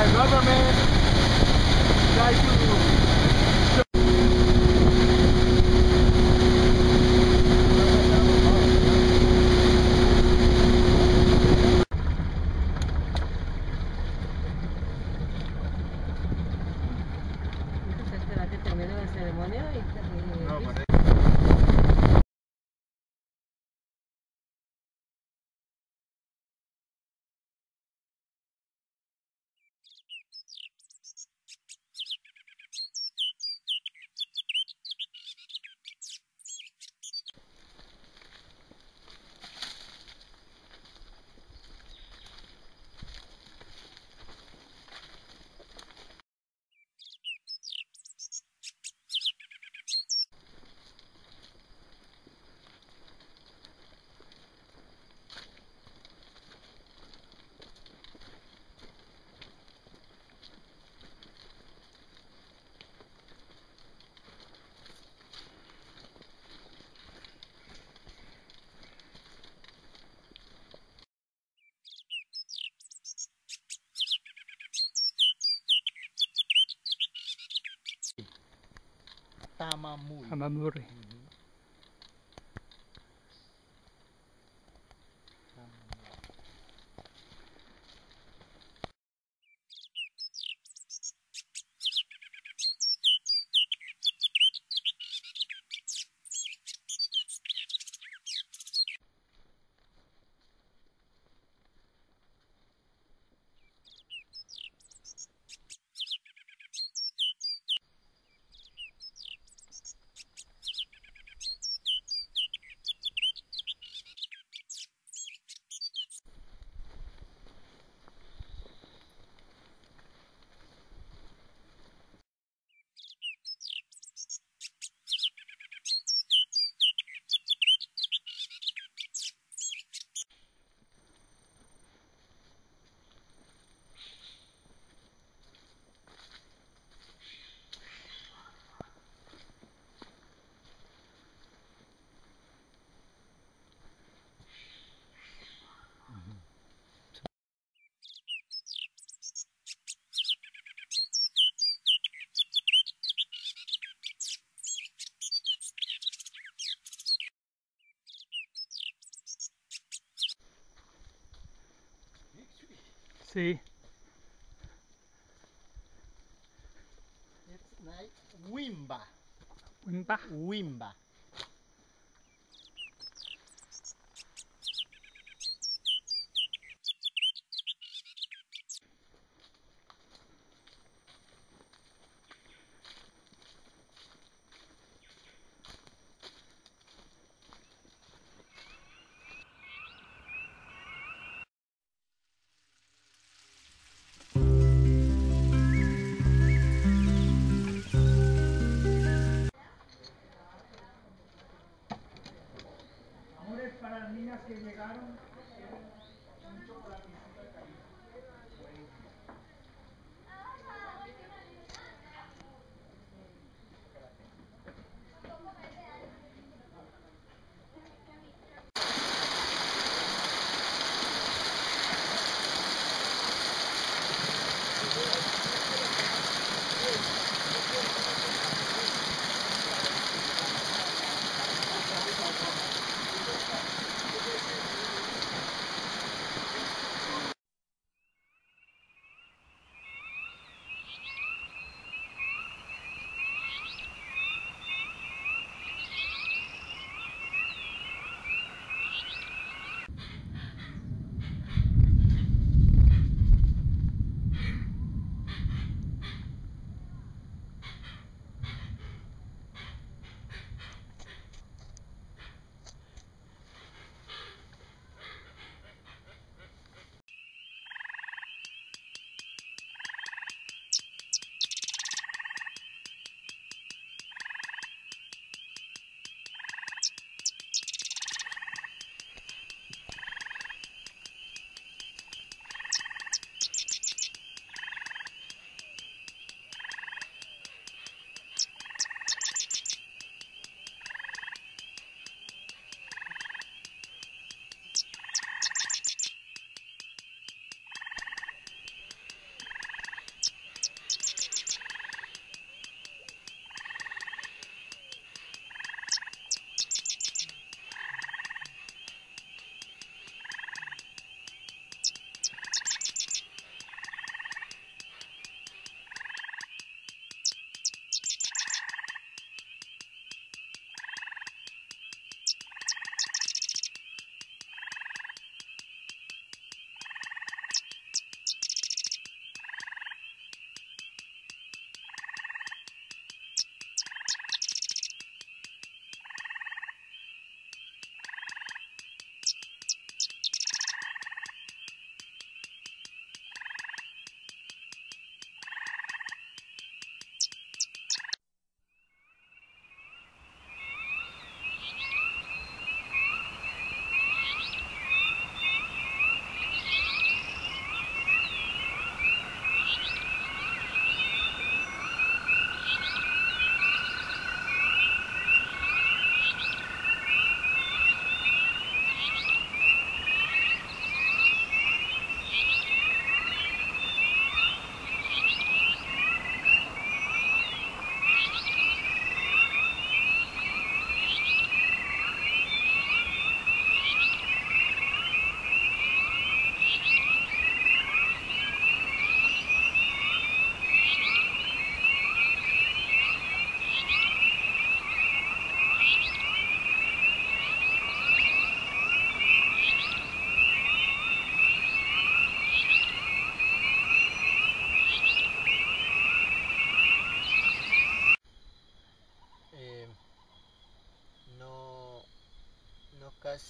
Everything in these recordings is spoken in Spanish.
the government try to la ceremonia y... y- No, Tamamuri. Tamamuri. Hmm. Sí. It's like Wimba. Wimba? Wimba. Para las niñas que llegaron. No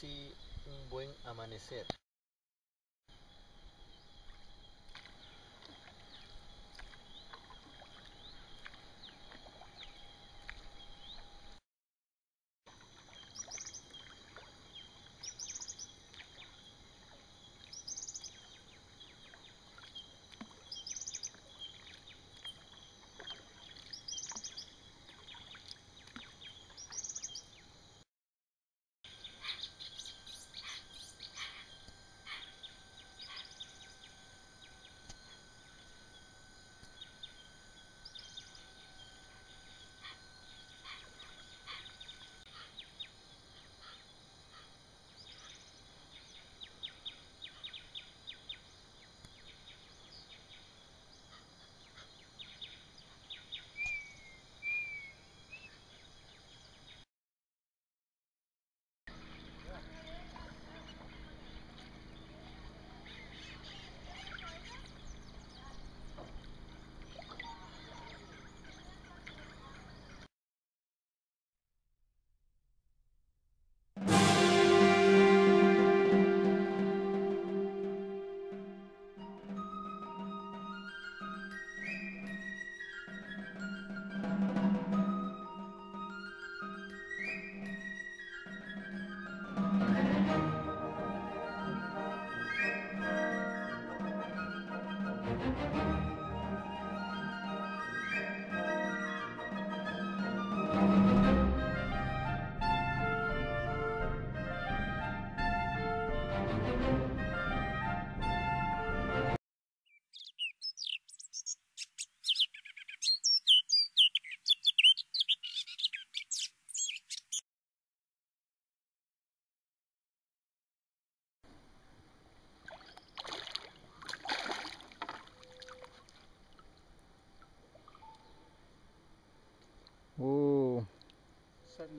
casi un buen amanecer.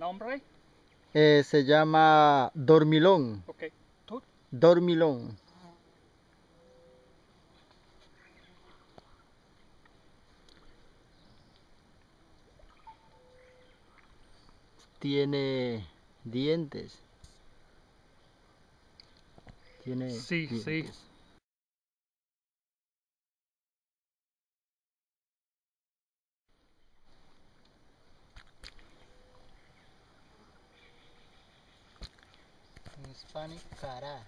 Nombre? eh, se llama dormilón. Ok. ¿Tú? Dormilón. Tiene dientes. Tiene Sí, sí. dientes. En Hispanic Cará.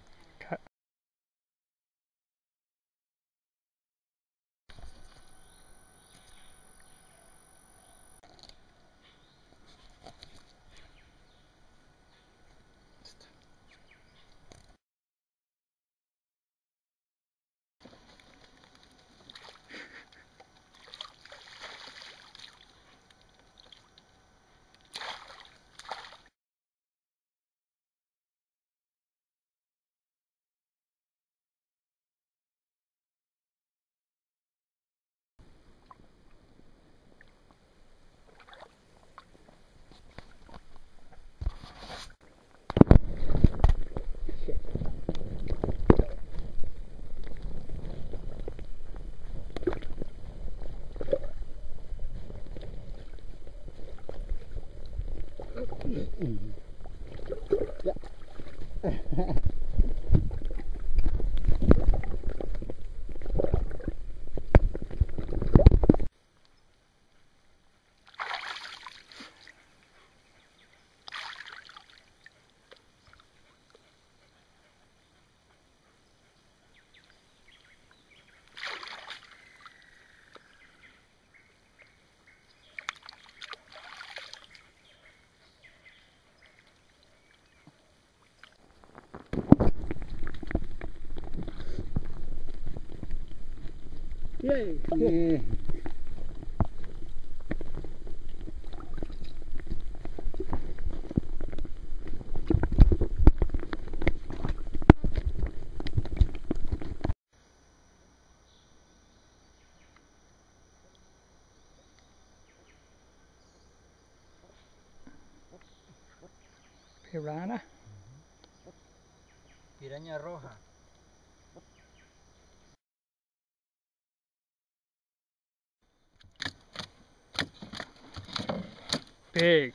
Hey. Piranha. Piranha roja. Big.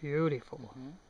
Beautiful. Mm -hmm.